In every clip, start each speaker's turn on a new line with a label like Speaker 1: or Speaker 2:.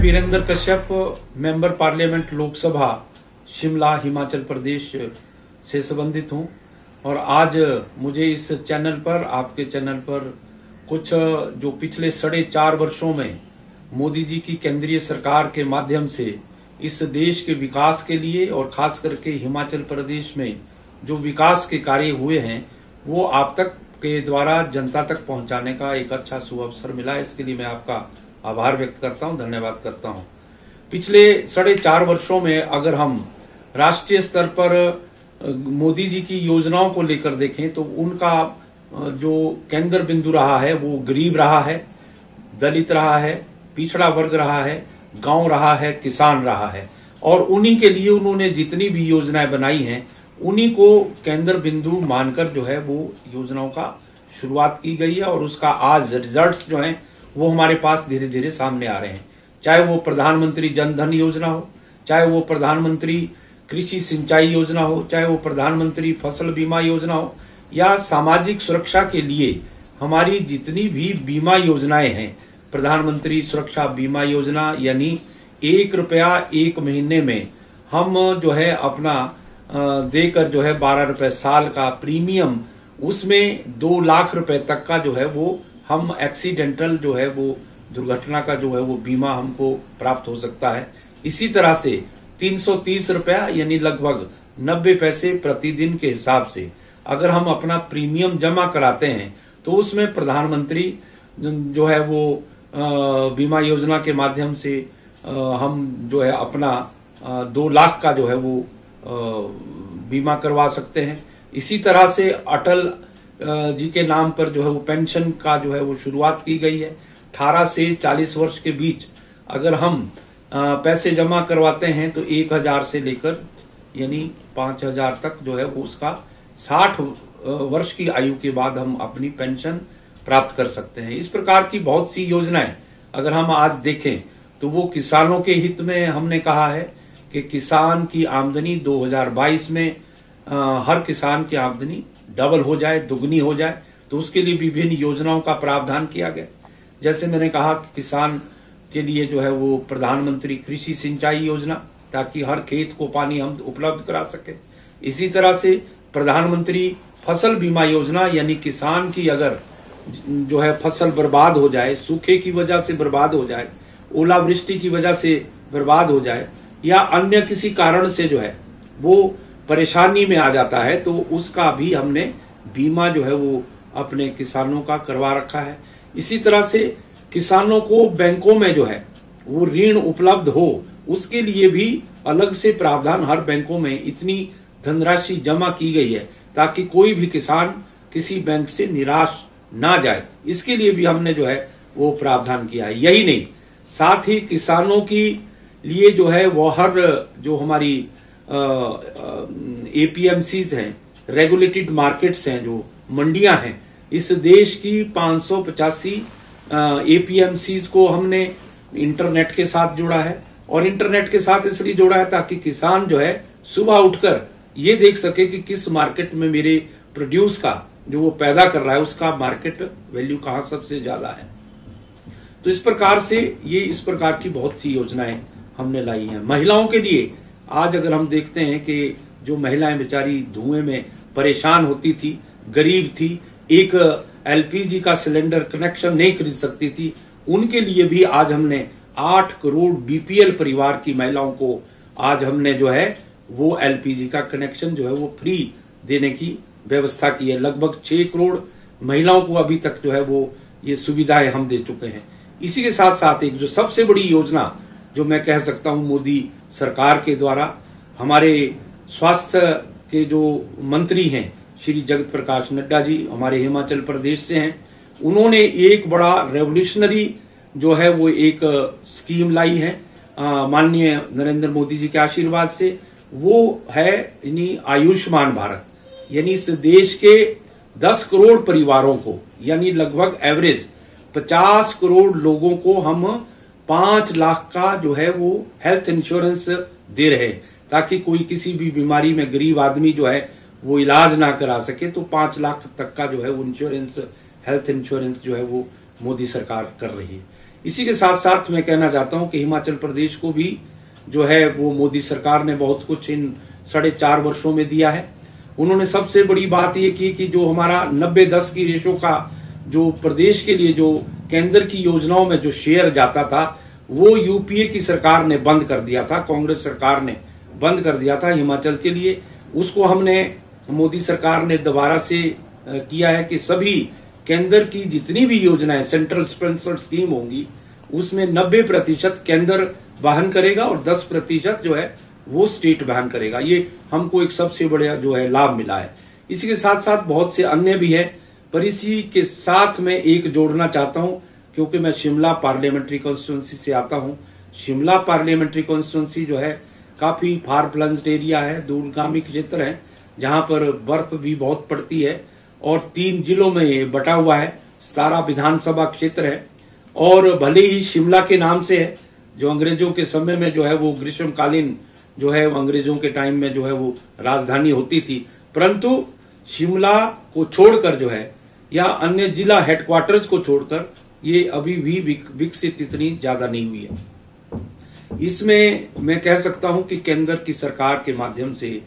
Speaker 1: Virendra Kashyap, member parliament Lok Sabha, Shimla, Himachal Pradesh से संबंधित हूँ। और आज मुझे इस चैनल पर, आपके चैनल पर कुछ, जो पिछले साढ़े चार वर्षों में मोदी जी की केंद्रीय सरकार के माध्यम से इस देश के विकास के लिए और खास करके हिमाचल प्रदेश में जो विकास के कार्य हुए हैं, वो आप तक के द्वारा जनता तक पहुँचाने का एक अच्छा सुअवसर मिला। इसके लिए मैं आपका आभार व्यक्त करता हूँ, धन्यवाद करता हूँ। पिछले साढ़े चार वर्षों में अगर हम राष्ट्रीय स्तर पर मोदी जी की योजनाओं को लेकर देखें तो उनका जो केंद्र बिंदु रहा है, वो गरीब रहा है, दलित रहा है, पिछड़ा वर्ग रहा है, गाँव रहा है, किसान रहा है। और उन्हीं के लिए उन्होंने जितनी भी योजनाएँ बनाई हैं, उन्हीं को केंद्र बिंदु मानकर जो है, वो योजनाओं का शुरुआत की गई है, और उसका आज रिज़ल्ट जो है वो हमारे पास धीरे धीरे सामने आ रहे हैं। चाहे वो प्रधानमंत्री जन धन योजना हो, चाहे वो प्रधानमंत्री कृषि सिंचाई योजना हो, चाहे वो प्रधानमंत्री फ़सल बीमा योजना हो, या सामाजिक सुरक्षा के लिए हमारी जितनी भी बीमा योजनाएँ हैं, प्रधानमंत्री सुरक्षा बीमा योजना, यानी एक रुपया एक महीने में हम जो है अपना देकर जो है बारह रुपए साल का प्रीमियम, उसमें दो लाख रुपए तक का जो है वो हम एक्सीडेंटल जो है वो दुर्घटना का जो है वो बीमा हमको प्राप्त हो सकता है। इसी तरह से तीन सौ तीस रुपया यानी लगभग नब्बे पैसे प्रतिदिन के हिसाब से अगर हम अपना प्रीमियम जमा कराते हैं तो उसमें प्रधानमंत्री जो है वो बीमा योजना के माध्यम से हम जो है अपना दो लाख का जो है वो बीमा करवा सकते हैं। इसी तरह से अटल जी के नाम पर जो है वो पेंशन का जो है वो शुरुआत की गई है। 18 से 40 वर्ष के बीच अगर हम पैसे जमा करवाते हैं तो एक हज़ार से लेकर यानी पाँच हज़ार तक जो है वो उसका साठ वर्ष की आयु के बाद हम अपनी पेंशन प्राप्त कर सकते हैं। इस प्रकार की बहुत सी योजनाएँ अगर हम आज देखें तो वो किसानों के हित में हमने कहा है कि किसान की आमदनी 2022 में आ, हर किसान की आमदनी डबल हो जाए, दुगनी हो जाए तो उसके लिए विभिन्न योजनाओं का प्रावधान किया गया। जैसे मैंने कहा कि किसान के लिए जो है वो प्रधानमंत्री कृषि सिंचाई योजना, ताकि हर खेत को पानी हम उपलब्ध करा सके। इसी तरह से प्रधानमंत्री फ़सल बीमा योजना, यानी किसान की अगर जो है फ़सल बर्बाद हो जाए, सूखे की वजह से बर्बाद हो जाए, ओलावृष्टि की वजह से बर्बाद हो जाए, या अन्य किसी कारण से जो है वो परेशानी में आ जाता है तो उसका भी हमने बीमा जो है वो अपने किसानों का करवा रखा है। इसी तरह से किसानों को बैंकों में जो है वो ऋण उपलब्ध हो, उसके लिए भी अलग से प्रावधान हर बैंकों में इतनी धनराशि जमा की गई है, ताकि कोई भी किसान किसी बैंक से निराश ना जाए। इसके लिए भी हमने जो है वो प्रावधान किया है। यही नहीं, साथ ही किसानों की लिए जो है वो हर जो हमारी एपीएमसीज हैं रेगुलेटेड मार्केट्स हैं, जो मंडियाँ हैं। इस देश की पाँच सौ पचासी एपीएमसीज को हमने इंटरनेट के साथ जोड़ा है और इंटरनेट के साथ इसलिए जोड़ा है ताकि किसान जो है सुबह उठकर ये देख सके कि किस मार्केट में मेरे प्रोड्यूस का, जो वो पैदा कर रहा है, उसका मार्केट वैल्यू कहाँ सबसे ज़्यादा है। तो इस प्रकार से ये इस प्रकार की बहुत सी योजनाएँ हमने लाई हैं। महिलाओं के लिए आज अगर हम देखते हैं कि जो महिलाएँ बेचारी धुएँ में परेशान होती थी, गरीब थी, एक एलपीजी का सिलेंडर कनेक्शन नहीं खरीद सकती थी, उनके लिए भी आज हमने आठ करोड़ बीपीएल परिवार की महिलाओं को आज हमने जो है, वो एलपीजी का कनेक्शन जो है, वो फ्री देने की व्यवस्था की है। लगभग छह करोड़ महिलाओं को अभी तक जो है, वो ये सुविधाएँ हम दे चुके हैं। इसी के साथ साथ एक जो सबसे बड़ी योजना जो मैं कह सकता हूँ मोदी सरकार के द्वारा, हमारे स्वास्थ्य के जो मंत्री हैं, श्री जगत प्रकाश नड्डा जी, हमारे हिमाचल प्रदेश से हैं, उन्होंने एक बड़ा रेवोल्यूशनरी जो है वो एक स्कीम लाई है माननीय नरेंद्र मोदी जी के आशीर्वाद से, वो है यानी आयुष्मान भारत, यानी इस देश के 10 करोड़ परिवारों को, यानी लगभग एवरेज 50 करोड़ लोगों को हम पाँच लाख का जो है वो हेल्थ इंश्योरेंस दे रहे हैं, ताकि कोई किसी भी बीमारी में गरीब आदमी जो है वो इलाज ना करा सके तो पाँच लाख तक का जो है वो इंश्योरेंस हेल्थ इंश्योरेंस जो है वो मोदी सरकार कर रही है। इसी के साथ साथ मैं कहना चाहता हूँ कि हिमाचल प्रदेश को भी जो है वो मोदी सरकार ने बहुत कुछ इन साढ़े चार वर्षों में दिया है। उन्होंने सबसे बड़ी बात ये की कि जो हमारा नब्बे दस की रेशो का जो प्रदेश के लिए जो केंद्र की योजनाओं में जो शेयर जाता था, वो यूपीए की सरकार ने बंद कर दिया था, कांग्रेस सरकार ने बंद कर दिया था हिमाचल के लिए। उसको हमने, मोदी सरकार ने दोबारा से किया है कि सभी केंद्र की जितनी भी योजनाएँ सेंट्रल स्पॉन्सर्ड स्कीम होंगी, उसमें 90 प्रतिशत केंद्र वहन करेगा और 10 प्रतिशत जो है, वो स्टेट वहन करेगा। ये हमको एक सबसे बड़ा जो है लाभ मिला है। इसी के साथ साथ बहुत से अन्य भी है पर इसी के साथ में एक जोड़ना चाहता हूँ, क्योंकि मैं शिमला पार्लियामेंट्री कॉन्स्टिट्यूंसी से आता हूँ। शिमला पार्लियामेंट्री कॉन्स्टिट्यूंसी जो है, काफ़ी फार प्लंस्ड एरिया है, दूरगामी क्षेत्र है, जहाँ पर बर्फ़ भी बहुत पड़ती है, और तीन जिलों में बटा हुआ है। सतारा विधानसभा क्षेत्र है, और भले ही शिमला के नाम से है, जो अंग्रेज़ों के समय में जो है वो ग्रीष्मकालीन जो है अंग्रेज़ों के टाइम में जो है वो राजधानी होती थी, परंतु शिमला को छोड़कर जो है या अन्य जिला हेडक्वार्टर्स को छोड़कर ये अभी भी विकसित इतनी ज़्यादा नहीं हुई है। इसमें मैं कह सकता हूँ कि केंद्र की सरकार के माध्यम से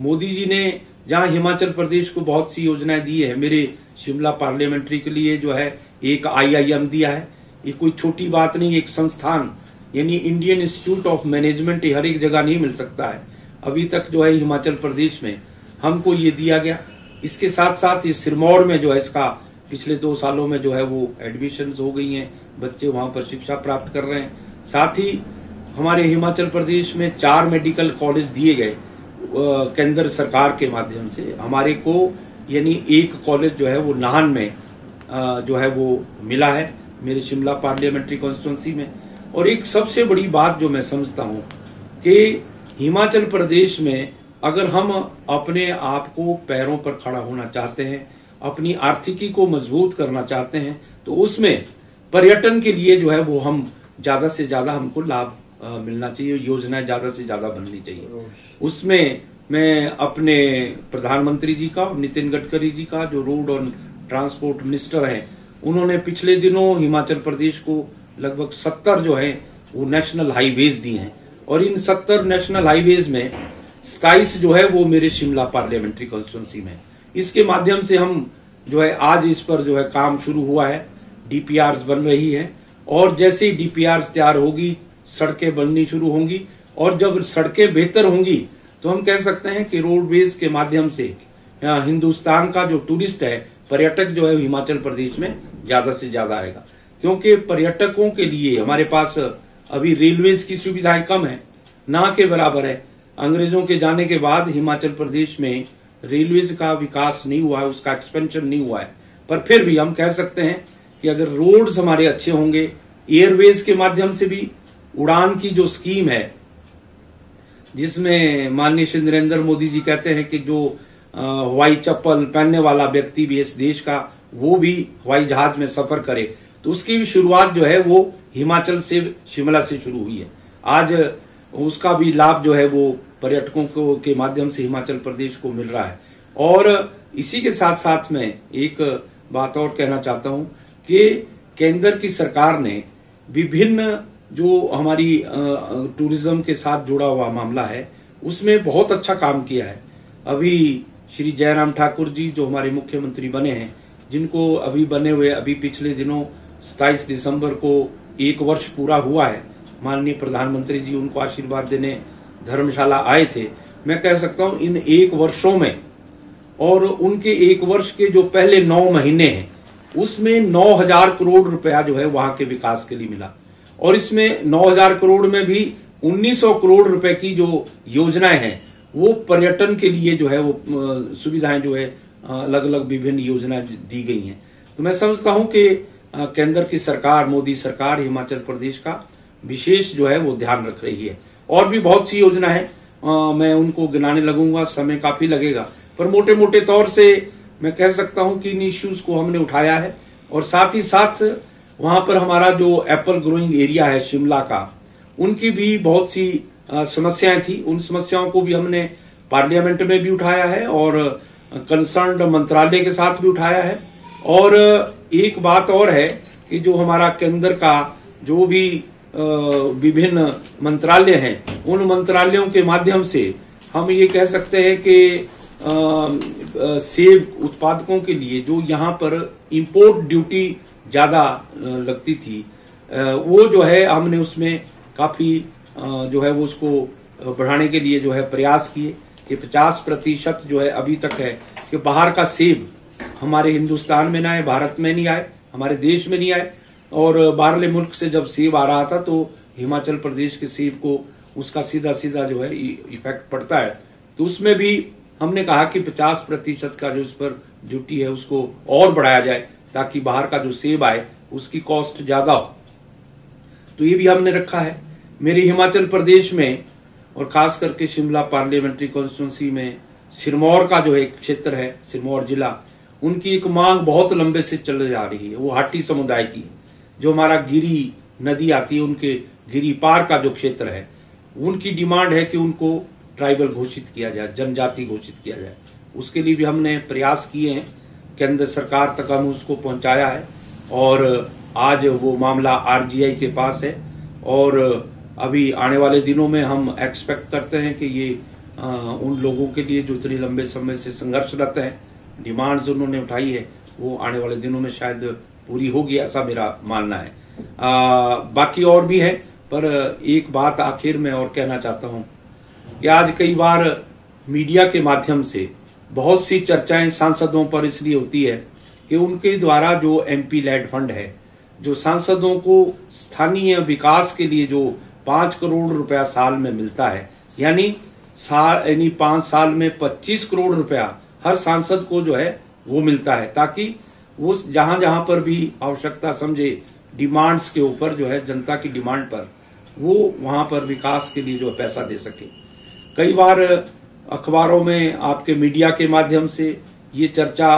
Speaker 1: मोदी जी ने जहाँ हिमाचल प्रदेश को बहुत सी योजनाएँ दी है, मेरे शिमला पार्लियामेंट्री के लिए जो है, एक आईआईएम दिया है। ये कोई छोटी बात नहीं, एक संस्थान, यानी इंडियन इंस्टीट्यूट ऑफ़ मैनेजमेंट हर एक जगह नहीं मिल सकता है। अभी तक जो है हिमाचल प्रदेश में हमको ये दिया गया। इसके साथ साथ ये सिरमौर में जो है इसका पिछले दो सालों में जो है वो एडमिशन हो गई हैं। बच्चे वहाँ पर शिक्षा प्राप्त कर रहे हैं। साथ ही हमारे हिमाचल प्रदेश में चार मेडिकल कॉलेज दिए गए केंद्र सरकार के माध्यम से। हमारे को यानी एक कॉलेज जो है वो नाहन में जो है वो मिला है, मेरे शिमला पार्लियामेंट्री कॉन्स्टिट्युएंसी में। और एक सबसे बड़ी बात जो मैं समझता हूँ कि हिमाचल प्रदेश में अगर हम अपने आप को पैरों पर खड़ा होना चाहते हैं, अपनी आर्थिकी को मज़बूत करना चाहते हैं तो उसमें पर्यटन के लिए जो है वो हम ज़्यादा से ज़्यादा हमको लाभ मिलना चाहिए, योजनाएँ ज़्यादा से ज़्यादा बननी चाहिए। उसमें मैं अपने प्रधानमंत्री जी का, नितिन गडकरी जी का जो रोड और ट्रांसपोर्ट मिनिस्टर हैं, उन्होंने पिछले दिनों हिमाचल प्रदेश को लगभग सत्तर जो है, वो नेशनल हाईवेज दिए हैं। और इन सत्तर नेशनल हाईवेज में सताइस जो है वो मेरे शिमला पार्लियामेंट्री कॉन्स्टिट्यूंसी में इसके माध्यम से हम जो है आज इस पर जो है काम शुरू हुआ है डीपीआर बन रही है और जैसे ही डीपीआर तैयार होगी, सड़कें बननी शुरू होंगी और जब सड़कें बेहतर होंगी तो हम कह सकते हैं कि रोडवेज़ के माध्यम से हिंदुस्तान का जो टूरिस्ट है, पर्यटक जो है हिमाचल प्रदेश में ज़्यादा से ज़्यादा आएगा। क्योंकि पर्यटकों के लिए हमारे पास अभी रेलवेज की सुविधाएँ कम है, ना के बराबर है अंग्रेज़ों के जाने के बाद हिमाचल प्रदेश में रेलवेज का विकास नहीं हुआ है, उसका एक्सपेंशन नहीं हुआ है। पर फिर भी हम कह सकते हैं कि अगर रोड्स हमारे अच्छे होंगे एयरवेज के माध्यम से भी उड़ान की जो स्कीम है, जिसमें माननीय श्री नरेंद्र मोदी जी कहते हैं कि जो हवाई चप्पल पहनने वाला व्यक्ति भी इस देश का, वो भी हवाई जहाज़ में सफ़र करे। तो उसकी भी शुरुआत जो है वो हिमाचल से, शिमला से शुरू हुई है। आज उसका भी लाभ जो है वो पर्यटकों को, के माध्यम से हिमाचल प्रदेश को मिल रहा है। और इसी के साथ साथ में एक बात और कहना चाहता हूँ कि केंद्र की सरकार ने विभिन्न जो हमारी टूरिज़्म के साथ जुड़ा हुआ मामला है, उसमें बहुत अच्छा काम किया है। अभी श्री जयराम ठाकुर जी जो हमारे मुख्यमंत्री बने हैं, जिनको अभी बने हुए, अभी पिछले दिनों 27 दिसंबर को एक वर्ष पूरा हुआ है, माननीय प्रधानमंत्री जी उनको आशीर्वाद देने धर्मशाला आए थे, मैं कह सकता हूँ, इन एक वर्षों में, और उनके एक वर्ष के जो पहले नौ महीने हैं, उसमें नौ हज़ार करोड़ रुपया जो है वहाँ के विकास के लिए मिला। और इसमें नौ हज़ार करोड़ में भी उन्नीस सौ करोड़ रुपए की जो योजनाएँ हैं, वो पर्यटन के लिए जो है, वो सुविधाएँ जो है अलग अलग विभिन्न योजनाएँ दी गई हैं। तो मैं समझता हूँ कि केंद्र की सरकार, मोदी सरकार, हिमाचल प्रदेश का विशेष जो है वो ध्यान रख रही है। और भी बहुत सी योजना है। आ, मैं उनको गिनाने लगूँगा समय काफ़ी लगेगा। पर मोटे मोटे तौर से मैं कह सकता हूँ कि इन इश्यूज़ को हमने उठाया है और साथ ही साथ वहाँ पर हमारा जो एप्पल ग्रोइंग एरिया है शिमला का उनकी भी बहुत सी समस्याएँ थी। उन समस्याओं को भी हमने पार्लियामेंट में भी उठाया है और कंसर्न मंत्रालय के साथ भी उठाया है। और एक बात और है कि जो हमारा केंद्र का जो भी विभिन्न मंत्रालय हैं। उन मंत्रालयों के माध्यम से हम ये कह सकते हैं कि सेब उत्पादकों के लिए जो यहाँ पर इंपोर्ट ड्यूटी ज़्यादा लगती थी वो जो है हमने उसमें काफ़ी जो है वो उसको बढ़ाने के लिए जो है प्रयास किए कि 50 प्रतिशत जो है अभी तक है कि बाहर का सेब हमारे हिंदुस्तान में ना आए, भारत में नहीं आए, हमारे देश में नहीं आए। और बाहरले मुल्क से जब सेब आ रहा था तो हिमाचल प्रदेश के सेब को उसका सीधा सीधा जो है इफ़ेक्ट पड़ता है। तो उसमें भी हमने कहा कि 50 प्रतिशत का जो इस पर ड्यूटी है, उसको और बढ़ाया जाए, ताकि बाहर का जो सेब आए, उसकी कॉस्ट ज़्यादा हो। तो ये भी हमने रखा है। मेरे हिमाचल प्रदेश में, और खास करके शिमला पार्लियामेंट्री कॉन्स्टिट्यूंसी में, सिरमौर का जो एक क्षेत्र है, सिरमौर जिला, उनकी एक मांग बहुत लंबे से चल जा रही है। वो हाटी समुदाय की जो हमारा गिरी नदी आती है उनके गिरी पार का जो क्षेत्र है उनकी डिमांड है कि उनको ट्राइबल घोषित किया जाए जनजाति घोषित किया जाए। उसके लिए भी हमने प्रयास किए हैं केंद्र सरकार तक हम उसको पहुँचाया है और आज वो मामला आरजीआई के पास है और अभी आने वाले दिनों में हम एक्सपेक्ट करते हैं कि ये आ, उन लोगों के लिए जो इतने लंबे समय से संघर्षरत हैं डिमांड्स उन्होंने उठाई है वो आने वाले दिनों में शायद पूरी होगी ऐसा मेरा मानना है। आ, बाकी और भी है पर एक बात आखिर में और कहना चाहता हूँ कि आज कई बार मीडिया के माध्यम से बहुत सी चर्चाएँ सांसदों पर इसलिए होती है कि उनके द्वारा जो एमपी लैड फंड है जो सांसदों को स्थानीय विकास के लिए जो पाँच करोड़ रुपया साल में मिलता है यानी साल यानी पाँच साल में पच्चीस करोड़ रुपया हर सांसद को जो है वो मिलता है ताकि वो जहाँ जहाँ पर भी आवश्यकता समझे डिमांड्स के ऊपर जो है, जनता की डिमांड पर, वो वहाँ पर विकास के लिए जो पैसा दे सके। कई बार अखबारों में आपके मीडिया के माध्यम से ये चर्चा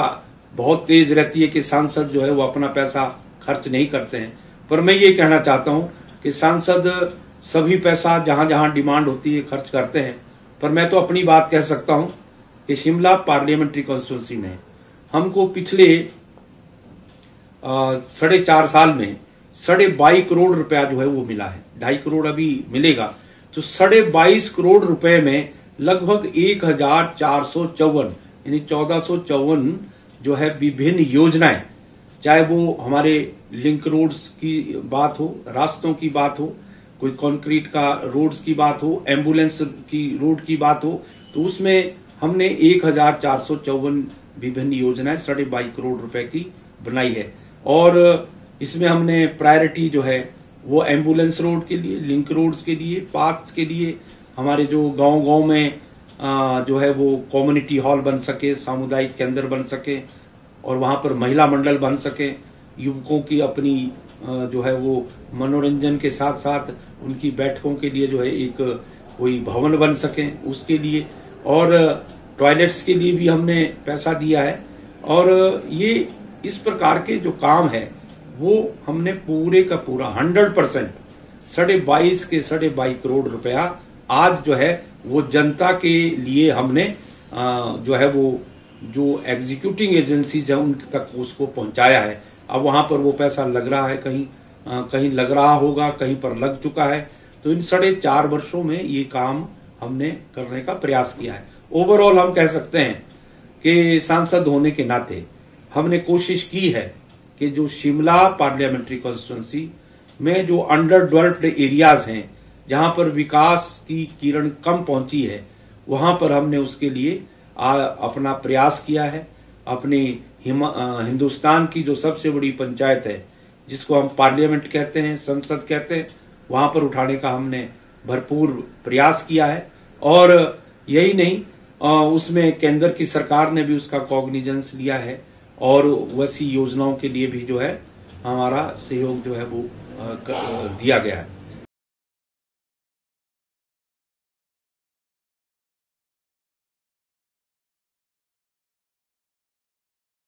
Speaker 1: बहुत तेज रहती है कि सांसद जो है वो अपना पैसा खर्च नहीं करते हैं। पर मैं ये कहना चाहता हूँ कि सांसद सभी पैसा जहाँ जहाँ डिमांड होती है खर्च करते हैं। पर मैं तो अपनी बात कह सकता हूँ कि शिमला पार्लियामेंट्री कॉन्स्टिट्यूंसी में हमको पिछले साढ़े चार साल में साढ़े बाईस करोड़ रुपया जो है वो मिला है। ढाई करोड़ अभी मिलेगा। तो साढ़े बाईस करोड़ रुपए में लगभग एक हज़ार चार सौ चौवन, यानी चौदह सौ चौवन जो है विभिन्न योजनाएँ, चाहे वो हमारे लिंक रोड्स की बात हो, रास्तों की बात हो, कोई कंक्रीट का रोड्स की बात हो, एंबुलेंस की रोड की बात हो तो उसमें हमने एक हज़ार चार सौ चौवन विभिन्न योजनाएँ साढ़े बाईस करोड़ रुपए की बनाई है। और इसमें हमने प्रायोरिटी जो है, वो एंबुलेंस रोड के लिए लिंक रोड्स के लिए पाथ के लिए, हमारे जो गाँव गाँव में जो है वो कम्युनिटी हॉल बन सके, सामुदायिक केंद्र बन सके, और वहाँ पर महिला मंडल बन सके, युवकों की अपनी जो है वो मनोरंजन के साथ साथ उनकी बैठकों के लिए जो है एक, कोई भवन बन सके, उसके लिए, और टॉयलेट्स के लिए भी हमने पैसा दिया है, और ये इस प्रकार के जो काम है वो हमने पूरे का पूरा हंड्रेड परसेंट साढ़े बाईस के साढ़े बाईस करोड़ रुपया आज जो है वो जनता के लिए हमने जो है वो जो एग्जीक्यूटिंग एजेंसीज है उन तक उसको पहुँचाया है। अब वहाँ पर वो पैसा लग रहा है कहीं आ, कहीं लग रहा होगा कहीं पर लग चुका है। तो इन साढ़े चार वर्षो में ये काम हमने करने का प्रयास किया है। ओवरऑल हम कह सकते हैं कि सांसद होने के नाते हमने कोशिश की है कि जो शिमला पार्लियामेंट्री कॉन्स्टिट्युएंसी में जो अंडर डेवलप्ड एरियाज़ हैं जहाँ पर विकास की किरण कम पहुँची है वहाँ पर हमने उसके लिए आ, अपना प्रयास किया है। अपने हिंदुस्तान की जो सबसे बड़ी पंचायत है जिसको हम पार्लियामेंट कहते हैं संसद कहते हैं वहाँ पर उठाने का हमने भरपूर प्रयास किया है। और यही नहीं उसमें केंद्र की सरकार ने भी उसका कॉग्निजेंस लिया है। और वैसी योजनाओं के लिए भी जो है हमारा सहयोग जो है वो दिया गया है।